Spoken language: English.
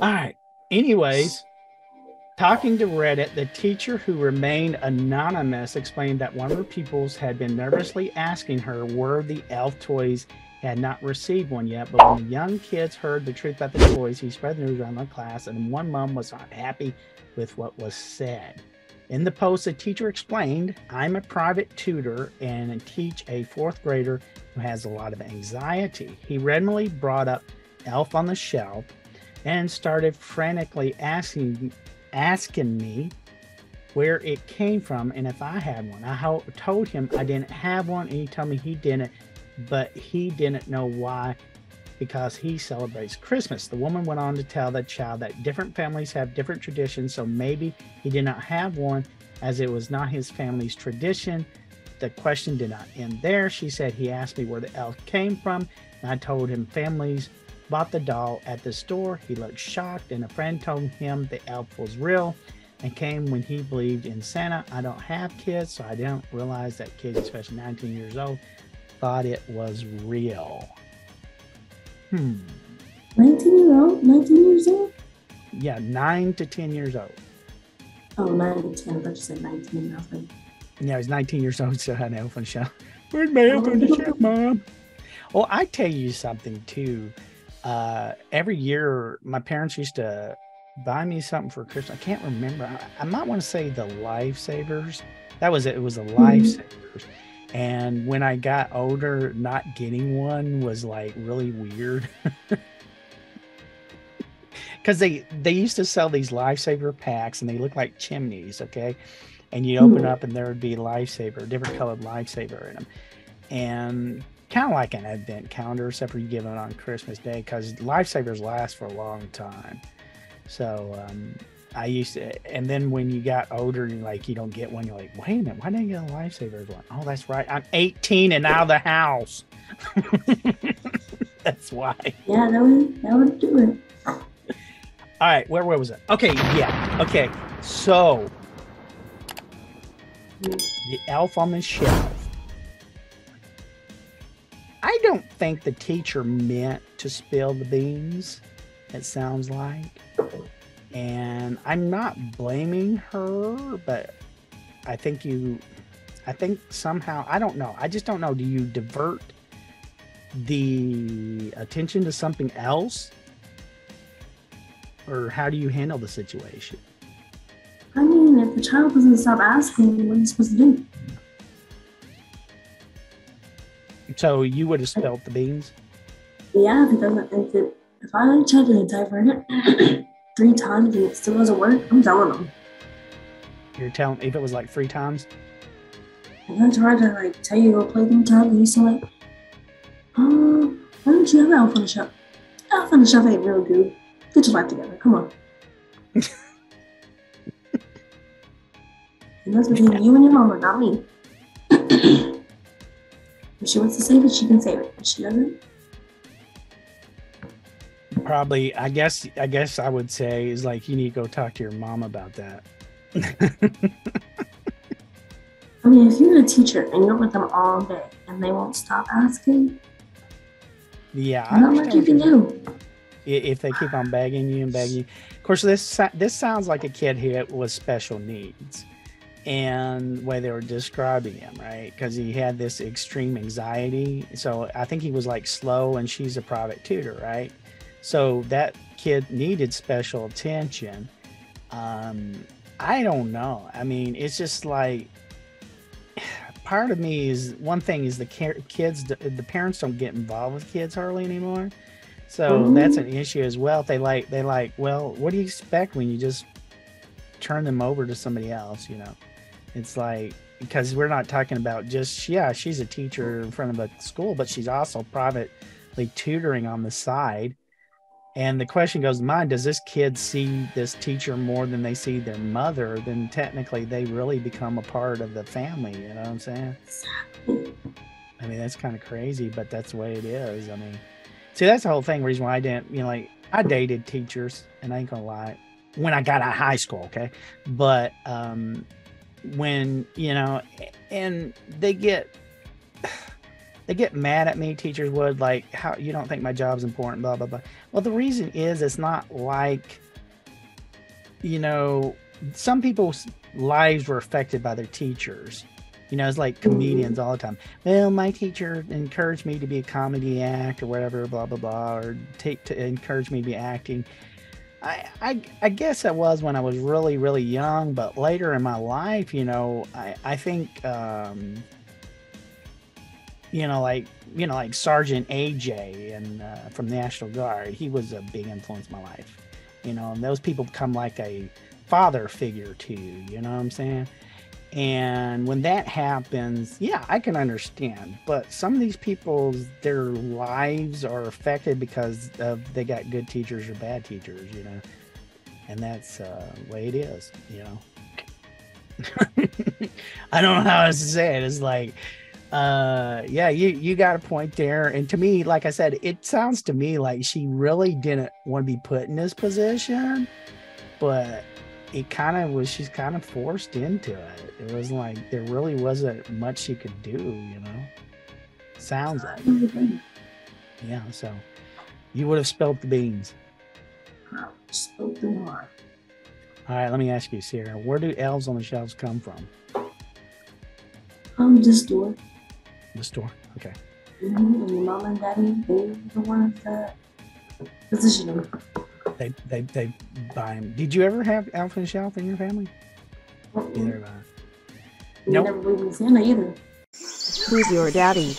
right. Anyways, talking to Reddit, the teacher who remained anonymous explained that one of her pupils had been nervously asking her where the elf toys had not received one yet. But when the young kids heard the truth about the toys, he spread the news around the class, and one mom was not happy with what was said. In the post, the teacher explained, I'm a private tutor and teach a fourth grader who has a lot of anxiety. He randomly brought up Elf on the Shelf and started frantically asking asking me where it came from and if I had one. I told him I didn't have one and he told me he didn't, but he didn't know why because he celebrates Christmas. The woman went on to tell the child that different families have different traditions, so maybe he did not have one as it was not his family's tradition. The question did not end there. She said he asked me where the elf came from, and I told him families bought the doll at the store. He looked shocked, and a friend told him the elf was real and came when he believed in Santa. I don't have kids, so I didn't realize that kids, especially 19 years old, thought it was real. Hmm. 19 year old? 19 years old? Yeah, nine to 10 years old. Oh, 9 to 10. I you said 19. I was Yeah, he's 19 years old, still had an elf on the shelf. Where's my elf on the shelf, mom? Well, I tell you something too. Uh, every year, my parents used to buy me something for Christmas. I can't remember. I, I might want to say the Lifesavers. That was it. It was the Lifesavers. And when I got older, not getting one was like really weird. Because they they used to sell these lifesaver packs, and they look like chimneys. Okay, and you open Hmm. up, and there would be lifesaver, different colored lifesaver in them, and kind of like an advent calendar, except for you give it on Christmas Day, because lifesavers last for a long time. So um, I used to, and then when you got older, you like you don't get one. You're like, wait a minute, why didn't I get a lifesaver one? Oh, that's right, I'm 18 and out of the house. that's why. yeah, that would, that would do it. All right, where, where was it? Okay, yeah. Okay, so the elf on the shelf. I don't think the teacher meant to spill the beans. It sounds like, and I'm not blaming her, but I think you, I think somehow I don't know. I just don't know. Do you divert the attention to something else? or how do you handle the situation? I mean, if the child doesn't stop asking, what are you supposed to do? So you would have spelt the beans. Yeah, because if it doesn't, if, it, if I check the typewriter three times and it still doesn't work, I'm telling them. You're telling if it was like three times. And I try to like tell you to go play three times, and you still like, oh, why don't you have Elf on the Shelf? Elf on the Shelf ain't real good. Get your life together. Come on. and that's between you and your mama, not me. She wants to save it, she can save it. If she doesn't, Probably, I guess. I guess I would say is like you need to go talk to your mom about that. I mean, if you're a teacher and you're with them all day and they won't stop asking, yeah, I not much you can do. if they keep on begging you and begging you. Of course, this this sounds like a kid who was special needs, and the way they were describing him, right? Because he had this extreme anxiety. So I think he was like slow, and she's a private tutor, right? So that kid needed special attention. Um, I don't know. I mean, it's just like part of me is one thing is the kids, the, parents don't get involved with kids hardly anymore. So Mhm. that's an issue as well. They like, they like, well, what do you expect when you just turn them over to somebody else? You know, it's like because we're not talking about just yeah, she's a teacher in front of a school, but she's also privately tutoring on the side. And the question goes to mind: Does this kid see this teacher more than they see their mother? Then technically, they really become a part of the family. You know what I'm saying? I mean, that's kind of crazy, but that's the way it is. I mean, see, that's the whole thing. Reason why I didn't, you know, like I dated teachers, and I ain't gonna lie, when I got out of high school, okay, but um, when you know, and they get they get mad at me. Teachers would like, how you don't think my job's important, blah blah blah. Well, the reason is it's not like, you know, some people's lives were affected by their teachers. You know, it's like comedians all the time. Well, my teacher encouraged me to be a comedy act or whatever, blah blah blah, or take to encourage me to be acting. I, I guess I was when I was really really young, but later in my life, you know, I I think um, you know like you know like Sergeant AJ and uh, from the National Guard, he was a big influence in my life. You know, and those people become like a father figure to you. You know what I'm saying? And when that happens, yeah, I can understand. But some of these people's their lives are affected because of they got good teachers or bad teachers, you know. And that's uh, the way it is, you know. I don't know how else to say it. It's like, uh, yeah, you you got a point there. And to me, like I said, it sounds to me like she really didn't want to be put in this position, but it kind of was she's kind of forced into it. It was like there really wasn't much she could do, you know. Sounds like. Yeah, so you would have spilled the beans. Spilled the wine. All right, let me ask you, Sarah, where do elves on the shelves come from? Um, the store. The store. Okay. hmm And your mom and daddy, they the ones that position them. They they they buy them. Did you ever have elf on the shelf in your family? Mm-mm. Either of us. Nope. never believed in Santa either. Who's your daddy?